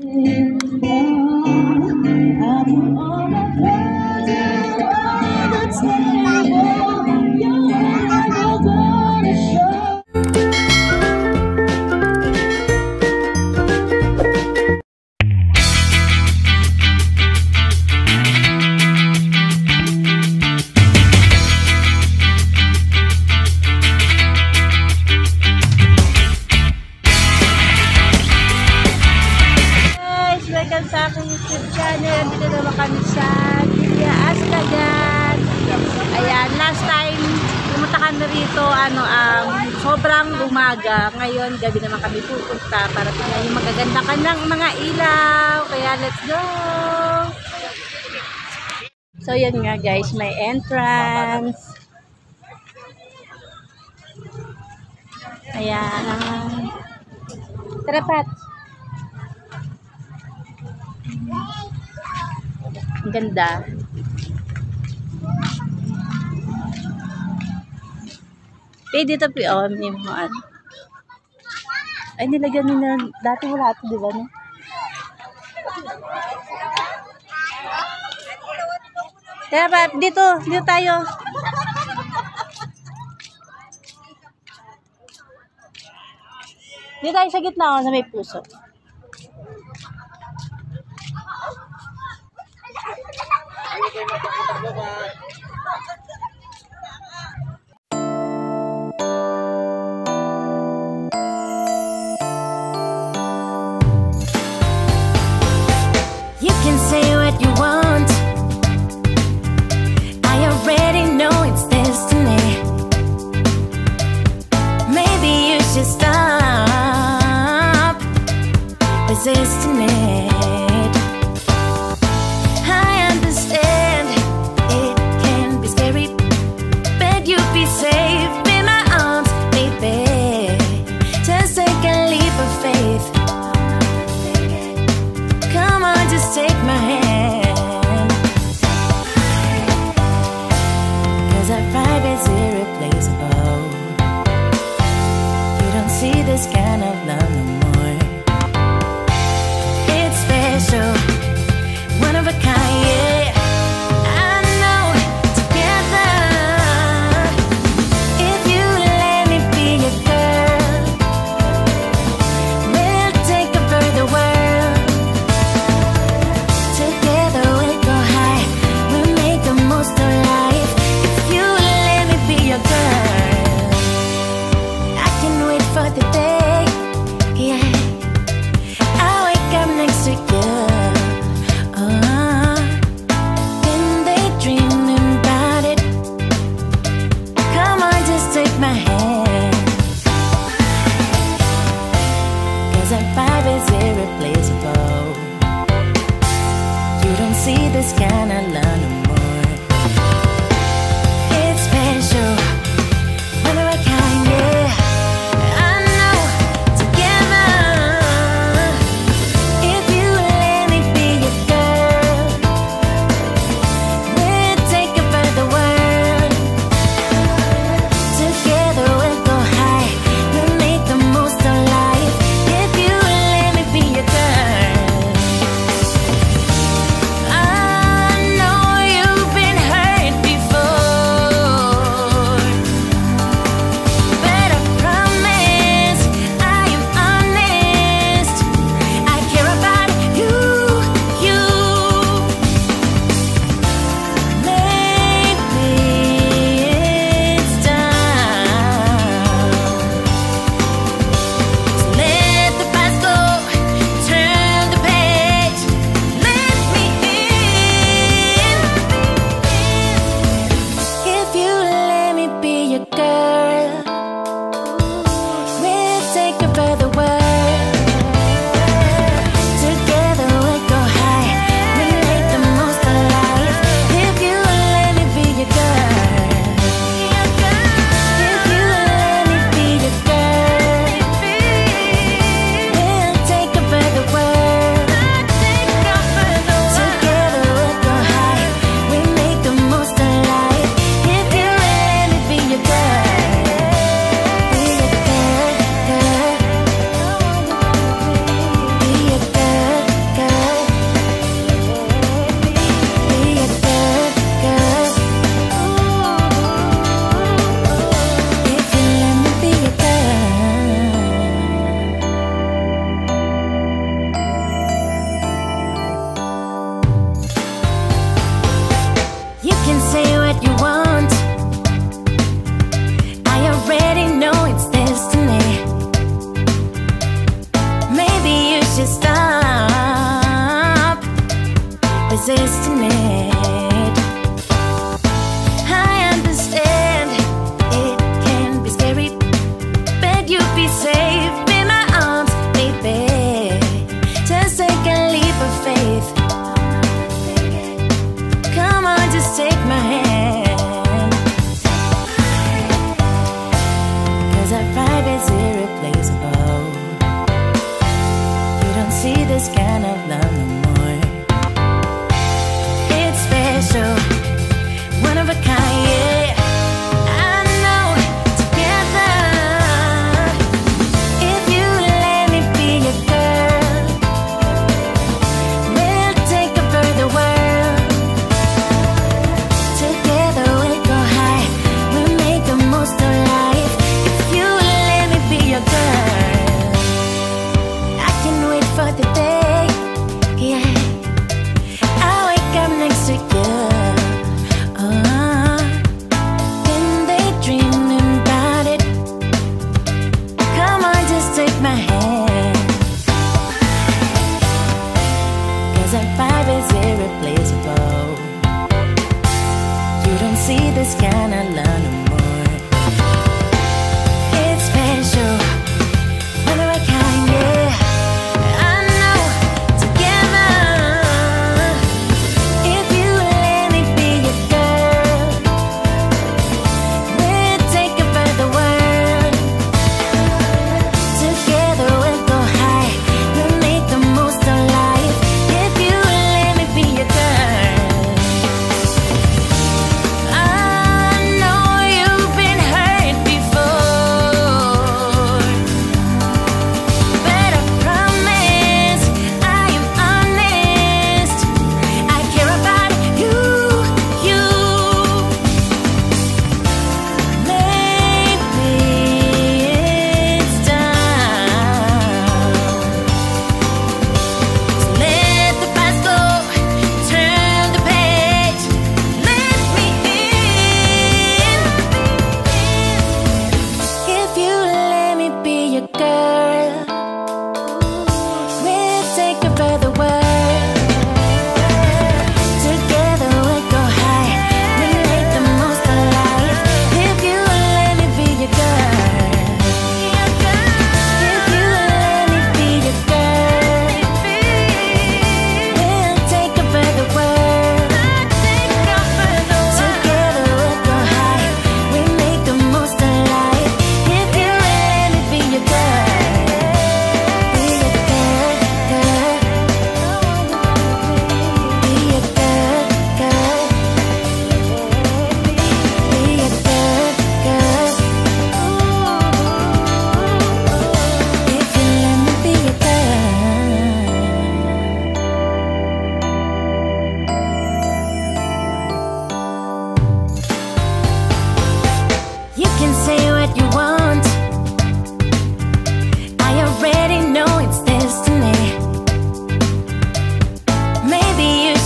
guys! Umaga. Ngayon, gabi naman kami pupunta para tingnan yung magaganda kanyang mga ilaw. Kaya let's go! So, yan nga guys, may entrance. Ayan. Tara, Pat. Ang ganda. Eh, dito po, oh, may mga ano. Ay, nilagyan nila, dati wala ito, di ba, no? Kaya ba, dito, dito tayo. Dito tayo sa gitna, oh, sa may puso.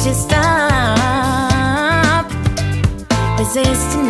Should stop. Resisting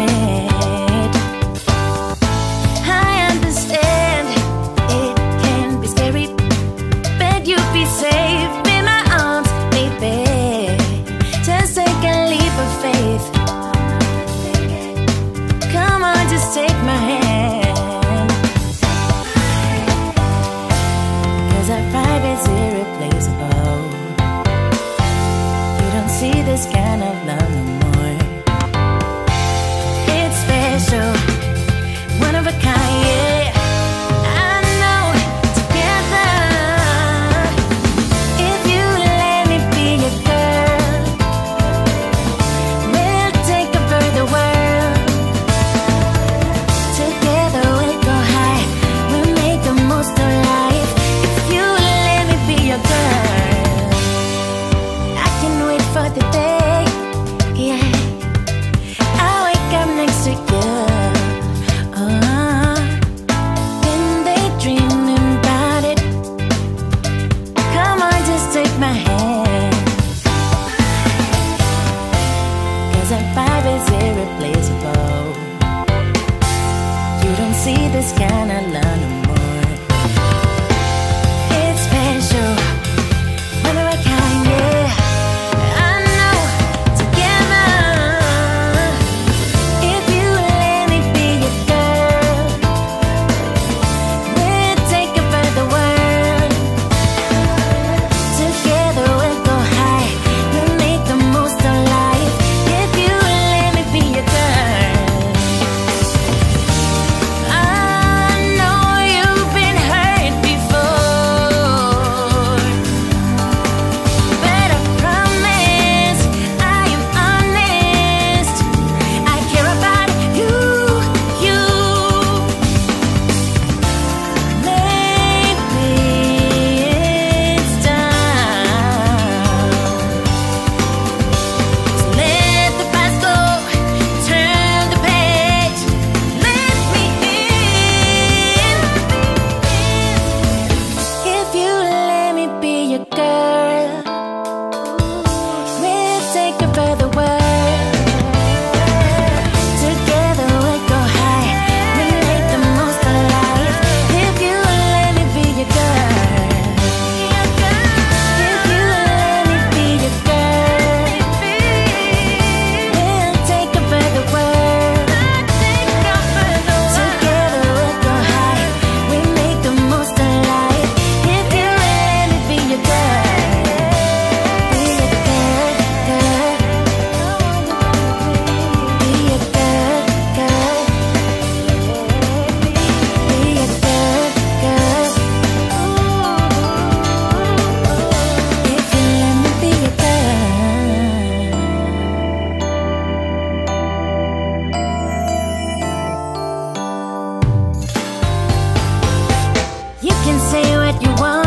that you want.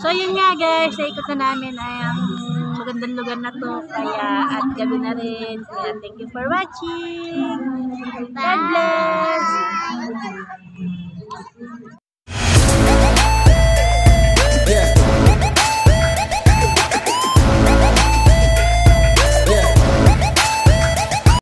So yun nga guys, naikot na namin ang magandang lugar na to. Kaya at gabi na rin. Kaya thank you for watching. God bless!